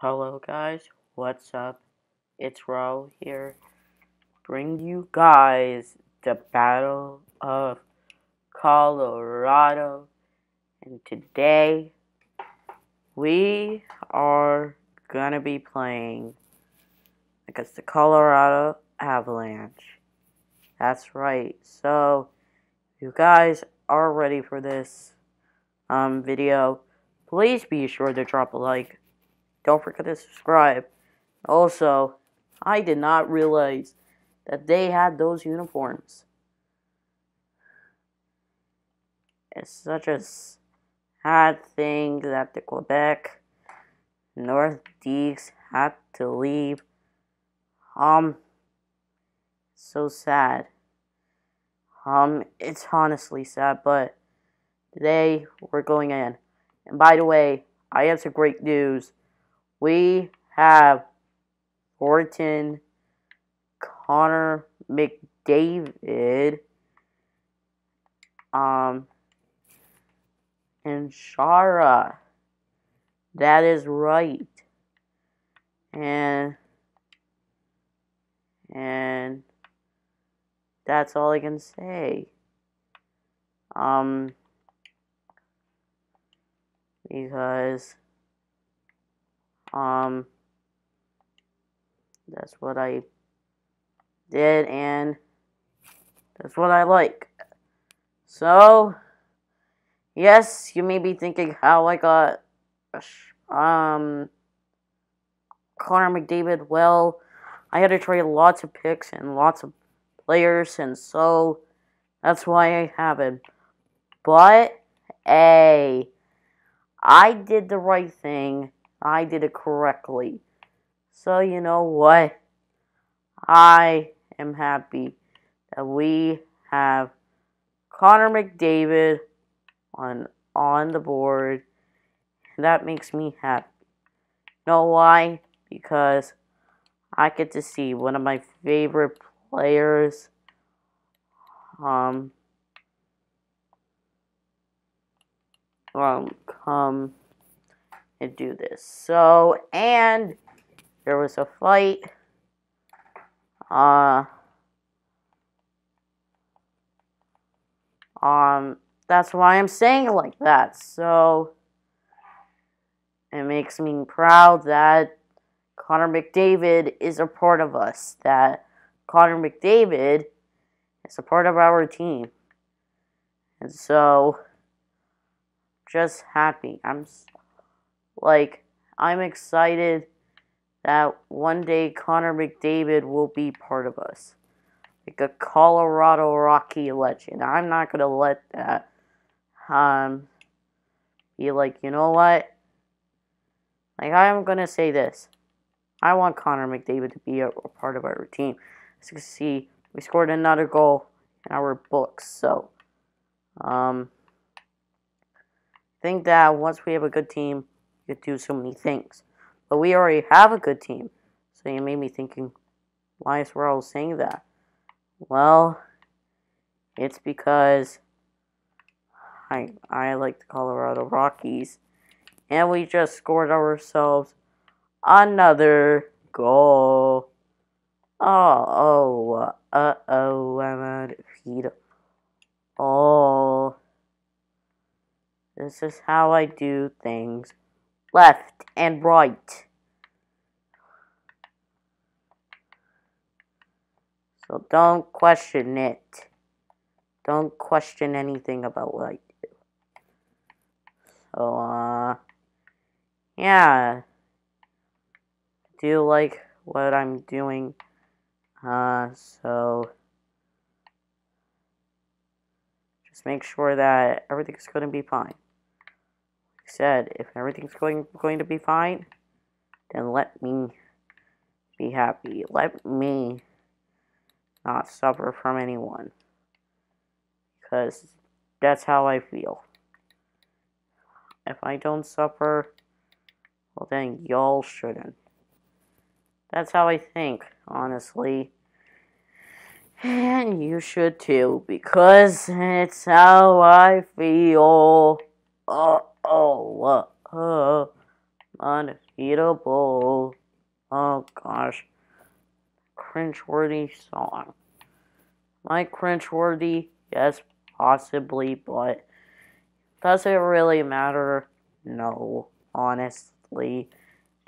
Hello guys, what's up? It's Ro here. Bring you guys the Battle of Colorado. And today we are gonna be playing against the Colorado Avalanche. That's right. So you guys are ready for this um, video, please be sure to drop a like don't forget to subscribe. Also, I did not realize that they had those uniforms. It's such a sad thing that the Quebec Nordiques had to leave. Um, so sad. Um, it's honestly sad, but today we're going in. And by the way, I have some great news we have Horton, Connor McDavid, um, and Chara. That is right. And and that's all I can say. Um because um, that's what I did, and that's what I like. So, yes, you may be thinking how I got um Connor McDavid. Well, I had to trade lots of picks and lots of players, and so that's why I have him. But, a, I did the right thing I did it correctly. So, you know what? I am happy that we have Connor McDavid on on the board. That makes me happy. Know why? Because I get to see one of my favorite players um um come and do this. So, and there was a fight. Uh, um, that's why I'm saying it like that. So, it makes me proud that Connor McDavid is a part of us. That Connor McDavid is a part of our team. And so, just happy. I'm like, I'm excited that one day Connor McDavid will be part of us. Like a Colorado Rocky legend. I'm not going to let that um, be like, you know what? Like, I'm going to say this. I want Connor McDavid to be a, a part of our team. As you can see, we scored another goal in our books. So, um, I think that once we have a good team, could do so many things. But we already have a good team. So you made me thinking, why is Raul saying that? Well, it's because I I like the Colorado Rockies. And we just scored ourselves another goal. Oh, oh, uh oh, I'm out of heat. Oh, this is how I do things left, and right. So don't question it. Don't question anything about what I do. So, uh, yeah. Do you like what I'm doing? Uh, so, just make sure that everything's going to be fine said, if everything's going going to be fine, then let me be happy. Let me not suffer from anyone. Because that's how I feel. If I don't suffer, well then y'all shouldn't. That's how I think, honestly. And you should too, because it's how I feel. Uh, oh, uh, uh, Unbeatable. Oh gosh. Cringeworthy song. My cringeworthy? Yes, possibly, but does it really matter? No, honestly.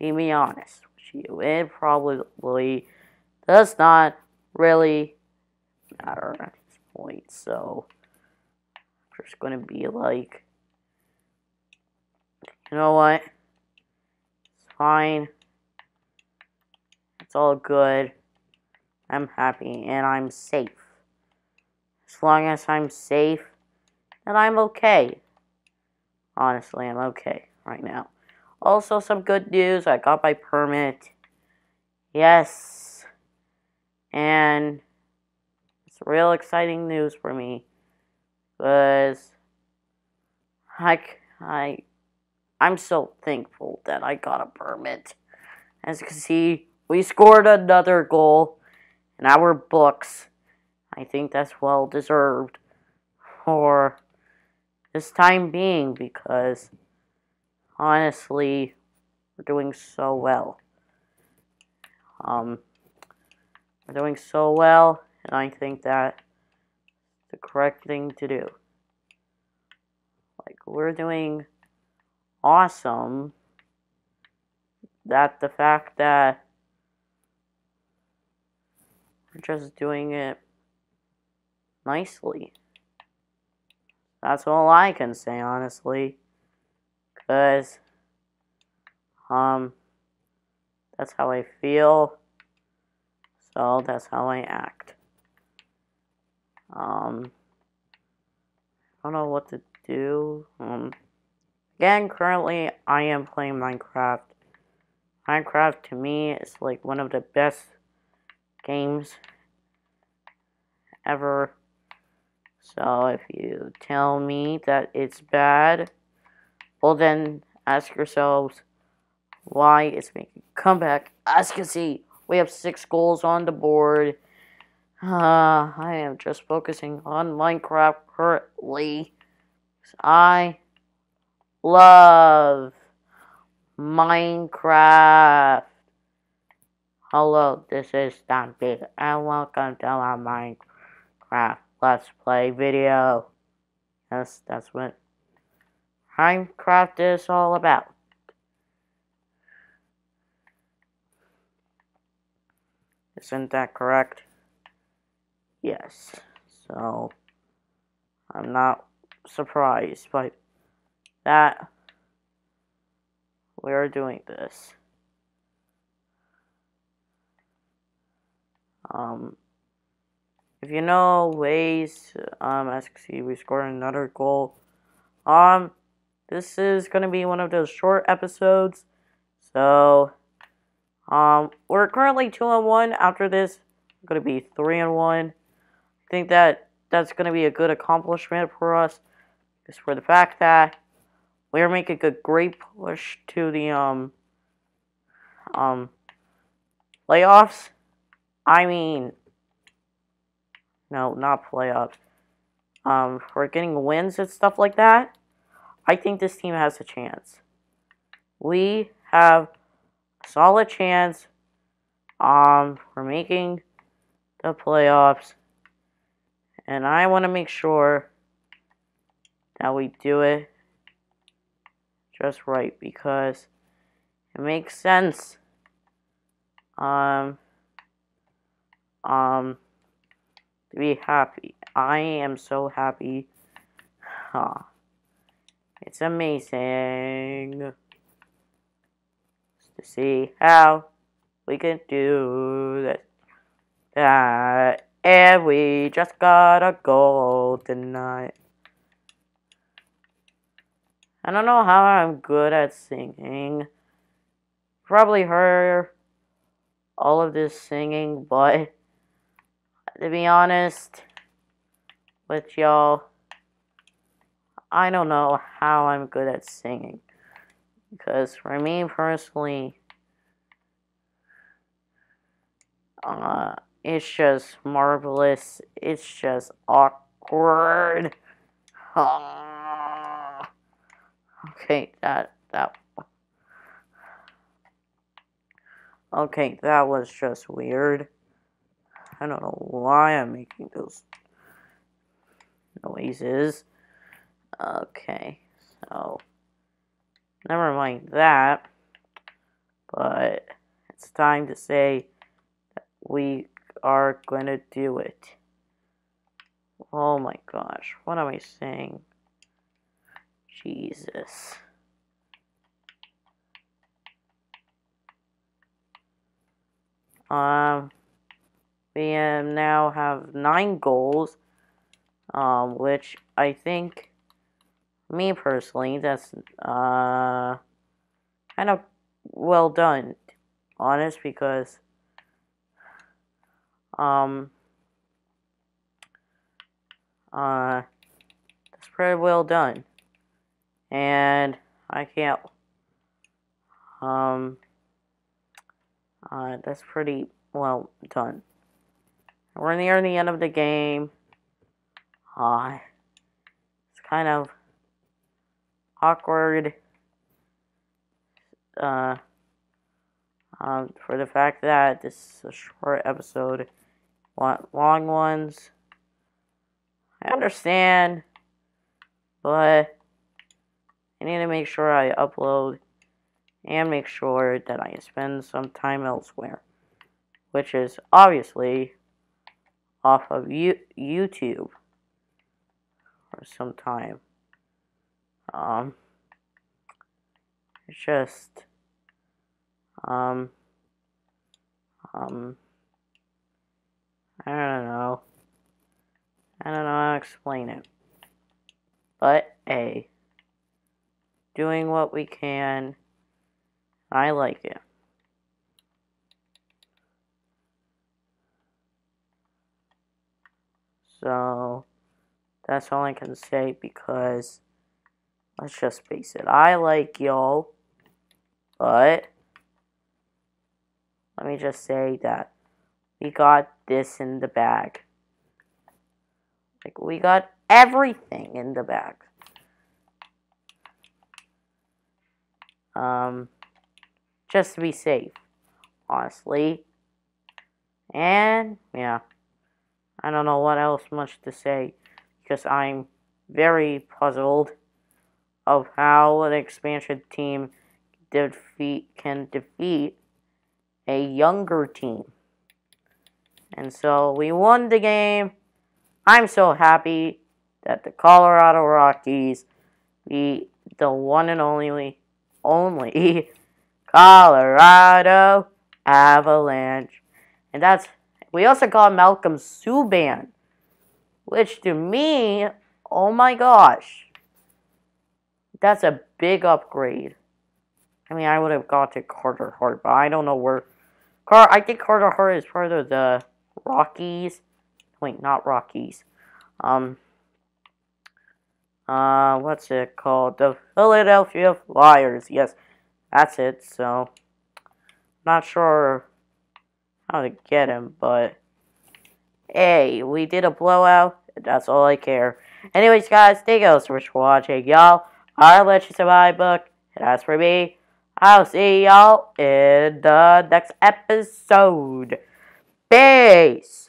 To be honest with you, it probably does not really matter at this point, so I'm just gonna be like, you know what? It's fine. It's all good. I'm happy and I'm safe. As long as I'm safe, then I'm okay. Honestly, I'm okay right now. Also, some good news. I got my permit. Yes. And it's real exciting news for me. Because I, I, I'm so thankful that I got a permit. As you can see, we scored another goal in our books. I think that's well deserved for this time being because honestly, we're doing so well. Um, we're doing so well, and I think that the correct thing to do. Like, we're doing awesome. That the fact that we're just doing it nicely. That's all I can say, honestly. Because, um, that's how I feel. So that's how I act. Um, I don't know what to do. Um, again, currently I am playing Minecraft. Minecraft to me is like one of the best games ever. So if you tell me that it's bad, well then ask yourselves why it's making a comeback. As you can see, we have six goals on the board. Uh, I am just focusing on Minecraft currently. I love Minecraft. Hello, this is Stampy, and welcome to my Minecraft Let's Play video. Yes, that's what Minecraft is all about. Isn't that correct? Yes. So, I'm not surprised by that we are doing this. Um, if you know ways, um, as you see, we scored another goal. Um, this is going to be one of those short episodes. So, um, we're currently 2 and 1. After this, we're going to be 3 and 1. I think that that's going to be a good accomplishment for us. Just for the fact that we're making a great push to the, um, um, playoffs. I mean, no, not playoffs. Um, we're getting wins and stuff like that, I think this team has a chance. We have a solid chance Um, we're making the playoffs. And I want to make sure that we do it just right because it makes sense. Um, um, to be happy. I am so happy. Huh. It's amazing to see how we can do this. That and we just got a goal tonight. I don't know how I'm good at singing. Probably heard all of this singing, but to be honest with y'all, I don't know how I'm good at singing. Because for me personally, uh, it's just marvelous. It's just awkward. Okay, that, that, Okay, that was just weird. I don't know why I'm making those noises. Okay, so never mind that. But it's time to say that we are going to do it. Oh my gosh, what am I saying? Jesus. Um, we now have nine goals, um, which I think, me personally, that's uh, kind of well done, honest, because um, uh, that's pretty well done, and I can't um uh, that's pretty well done. We're near the end of the game. Uh, it's kind of awkward uh, um, for the fact that this is a short episode. Want long ones. I understand, but I need to make sure I upload and make sure that I spend some time elsewhere, which is obviously off of YouTube for some time. Um, it's just, um, um, I don't know. I don't know how to explain it. But, A, doing what we can I like it. So, that's all I can say because, let's just face it, I like y'all, but, let me just say that we got this in the bag. Like, we got everything in the bag. Um, just to be safe, honestly. And, yeah, I don't know what else much to say, because I'm very puzzled of how an expansion team defeat can defeat a younger team. And so we won the game. I'm so happy that the Colorado Rockies beat the one and only only Colorado Avalanche. And that's, we also got Malcolm Subban, which to me, oh my gosh, that's a big upgrade. I mean, I would have got to Carter Hart, but I don't know where. Car, I think Carter Hart is part of the Rockies. Wait, not Rockies. Um, uh, what's it called? The Philadelphia Flyers. Yes, that's it. So, not sure how to get him, but hey, we did a blowout. That's all I care. Anyways, guys, thank you so much for watching, y'all. I'll let you survive book. And as for me, I'll see y'all in the next episode. Peace.